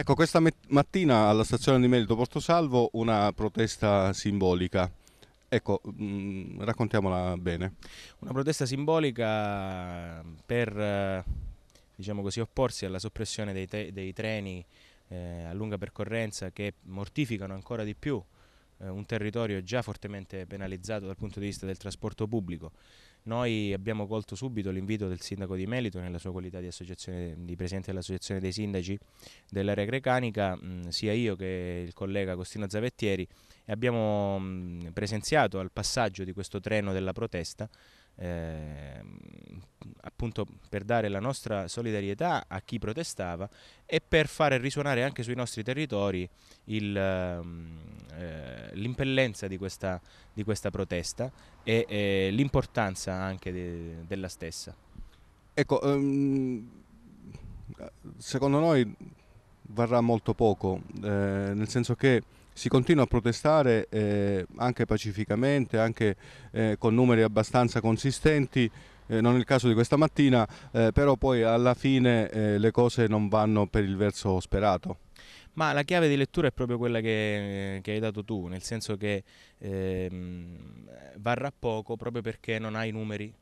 Ecco, questa mattina alla stazione di Merito Porto Salvo una protesta simbolica. Ecco, mh, mm, raccontiamola bene. Una protesta simbolica per diciamo così, opporsi alla soppressione dei, dei treni eh, a lunga percorrenza che mortificano ancora di più eh, un territorio già fortemente penalizzato dal punto di vista del trasporto pubblico. Noi abbiamo colto subito l'invito del sindaco di Melito nella sua qualità di, di presidente dell'associazione dei sindaci dell'area grecanica, mh, sia io che il collega Costino Zavettieri, e abbiamo mh, presenziato al passaggio di questo treno della protesta eh, appunto per dare la nostra solidarietà a chi protestava e per fare risuonare anche sui nostri territori ehm, eh, l'impellenza di questa, di questa, protesta e eh, l'importanza anche de, della stessa. Ecco, um, secondo noi varrà molto poco, eh, nel senso che si continua a protestare eh, anche pacificamente, anche eh, con numeri abbastanza consistenti, eh, non è il caso di questa mattina, eh, però poi alla fine eh, le cose non vanno per il verso sperato. Ma la chiave di lettura è proprio quella che, che hai dato tu, nel senso che ehm, varrà poco proprio perché non hai numeri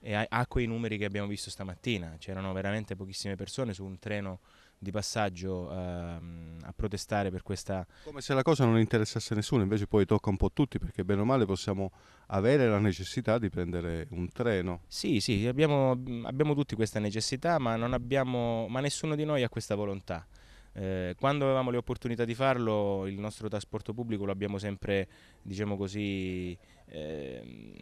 e ha, quei numeri che abbiamo visto stamattina, c'erano veramente pochissime persone su un treno di passaggio ehm, a protestare per questa... Come se la cosa non interessasse a nessuno, invece poi tocca un po' tutti perché bene o male possiamo avere la necessità di prendere un treno. Sì, sì, abbiamo, abbiamo tutti questa necessità ma, abbiamo, ma nessuno di noi ha questa volontà. Eh, quando avevamo le opportunità di farlo, il nostro trasporto pubblico lo abbiamo sempre, diciamo così, eh,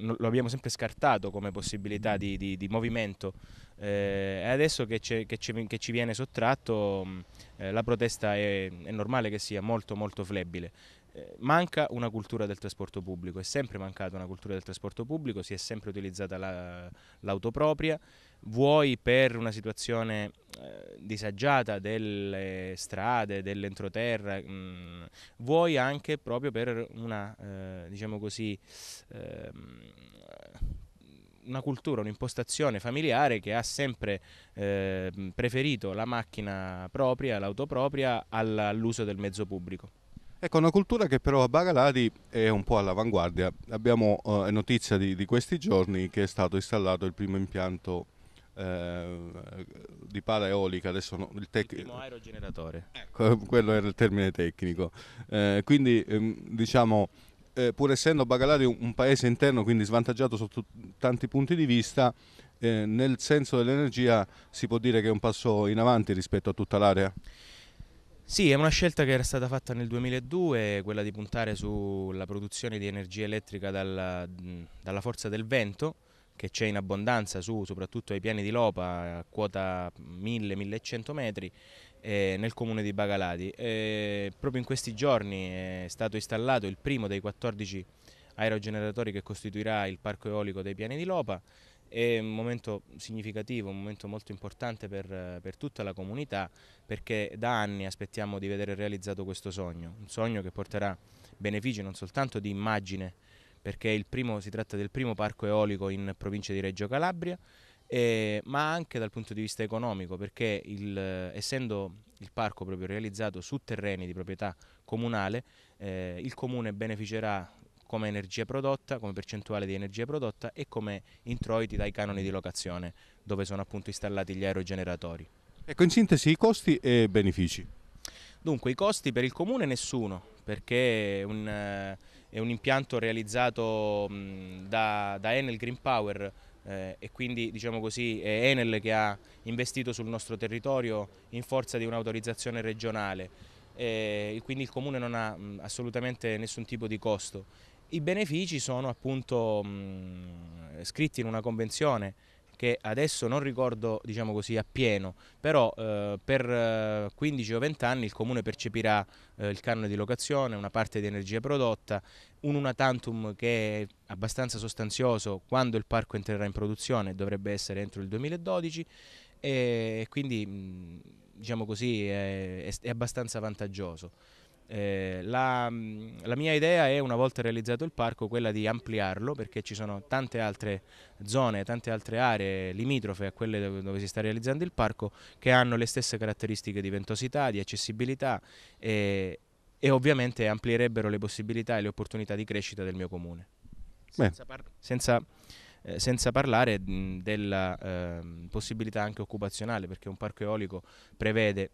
lo abbiamo sempre scartato come possibilità di, di, di movimento eh, adesso che, che, che, ci viene sottratto eh, la protesta è, è, normale che sia molto molto flebile. Eh, manca una cultura del trasporto pubblico, è sempre mancata una cultura del trasporto pubblico, si è sempre utilizzata l'auto la, propria, vuoi per una situazione eh, disagiata delle strade, dell'entroterra, mh, vuoi anche proprio per una, eh, diciamo così, ehm, una cultura, un'impostazione familiare che ha sempre eh, preferito la macchina propria, l'auto propria all'uso del mezzo pubblico. Ecco, una cultura che però a Bagaladi è un po' all'avanguardia. Abbiamo eh, notizia di, di, questi giorni che è stato installato il primo impianto eh, di pala eolica, adesso no, il, primo aerogeneratore. Ecco, quello era il termine tecnico. Eh, quindi ehm, diciamo eh, pur essendo Bagalari un, un, paese interno, quindi svantaggiato sotto tanti punti di vista, eh, nel senso dell'energia si può dire che è un passo in avanti rispetto a tutta l'area? Sì, è una scelta che era stata fatta nel 2002, quella di puntare sulla produzione di energia elettrica dalla, dalla forza del vento, che c'è in abbondanza su soprattutto ai piani di Lopa a quota 1000-1100 metri eh, nel comune di Bagalati. Eh, proprio in questi giorni è stato installato il primo dei 14 aerogeneratori che costituirà il parco eolico dei piani di Lopa. È un momento significativo, un momento molto importante per, per tutta la comunità perché da anni aspettiamo di vedere realizzato questo sogno, un sogno che porterà benefici non soltanto di immagine perché primo, si tratta del primo parco eolico in provincia di Reggio Calabria, eh, ma anche dal punto di vista economico, perché il, essendo il parco proprio realizzato su terreni di proprietà comunale, eh, il comune beneficerà come energia prodotta, come percentuale di energia prodotta e come introiti dai canoni di locazione, dove sono appunto installati gli aerogeneratori. Ecco, in sintesi i costi e benefici. Dunque, i costi per il comune nessuno, perché un, è un impianto realizzato da, da, Enel Green Power eh, e quindi diciamo così, è Enel che ha investito sul nostro territorio in forza di un'autorizzazione regionale, e quindi il comune non ha mh, assolutamente nessun tipo di costo. I benefici sono appunto mh, scritti in una convenzione che adesso non ricordo diciamo così appieno, però eh, per 15 eh, o 20 anni il comune percepirà eh, il canone di locazione, una parte di energia prodotta, un una tantum che è abbastanza sostanzioso quando il parco entrerà in produzione, dovrebbe essere entro il 2012 e quindi diciamo così è, è abbastanza vantaggioso. Eh, la, la, mia idea è, una volta realizzato il parco, quella di ampliarlo perché ci sono tante altre zone, tante altre aree limitrofe a quelle dove, dove si sta realizzando il parco che hanno le stesse caratteristiche di ventosità, di accessibilità e, e ovviamente amplierebbero le possibilità e le opportunità di crescita del mio comune. Senza, par senza, eh, senza, parlare mh, della eh, possibilità anche occupazionale perché un parco eolico prevede,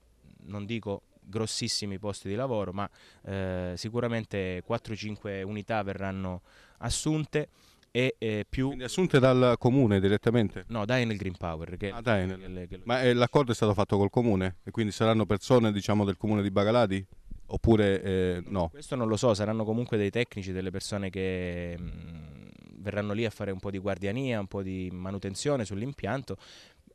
non dico grossissimi posti di lavoro, ma eh, sicuramente 4-5 unità verranno assunte e eh, più... Quindi assunte dal comune direttamente? No, da Enel Green Power. Che, ah, da Enel. Che, che... Ma eh, l'accordo è stato fatto col comune? E quindi saranno persone diciamo, del comune di Bagaladi? Oppure eh, no? Questo non lo so, saranno comunque dei tecnici, delle persone che mh, mm, verranno lì a fare un po' di guardiania, un po' di manutenzione sull'impianto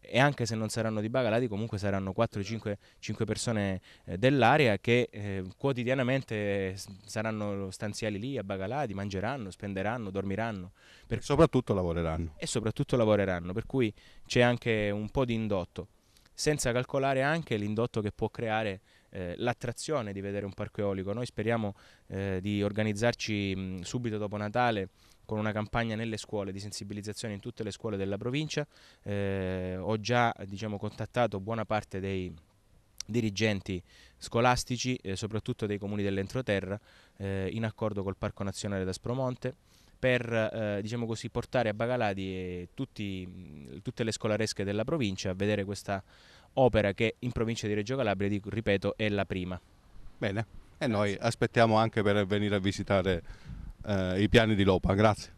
e anche se non saranno di Bagalati comunque saranno 4-5 persone eh, dell'area che eh, quotidianamente saranno stanziali lì a Bagalati, mangeranno, spenderanno, dormiranno. Per... E soprattutto lavoreranno. E soprattutto lavoreranno, per cui c'è anche un po' di indotto, senza calcolare anche l'indotto che può creare eh, l'attrazione di vedere un parco eolico. Noi speriamo eh, di organizzarci mh, subito dopo Natale con una campagna nelle scuole di sensibilizzazione in tutte le scuole della provincia. Eh, ho già diciamo, contattato buona parte dei dirigenti scolastici, eh, soprattutto dei comuni dell'entroterra, eh, in accordo col Parco Nazionale d'Aspromonte per eh, diciamo così, portare a Bagaladi tutti, tutte le scolaresche della provincia a vedere questa opera che in provincia di Reggio Calabria, ripeto, è la prima. Bene, e noi aspettiamo anche per venire a visitare eh, i piani di Lopa. Grazie.